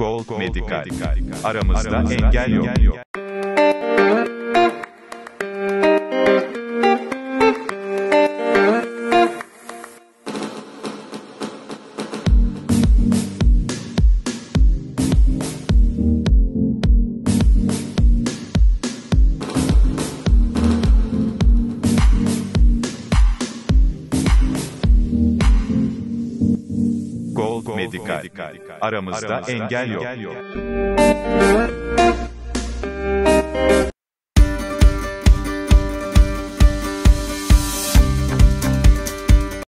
Gold Medical. Aramızda engel yok. Gold Medical. Aramızda engel yok.